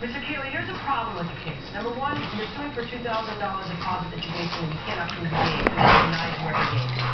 Mr. Keeley, here's a problem with the case. Number one, you're suing for $2,000 deposit that you made when you cannot come to the game. You denied where the game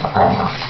Tá Toma.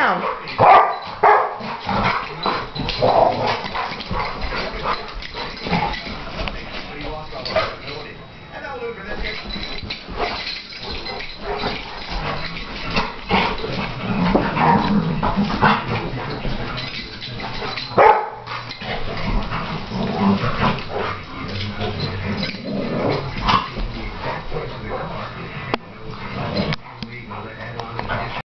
down.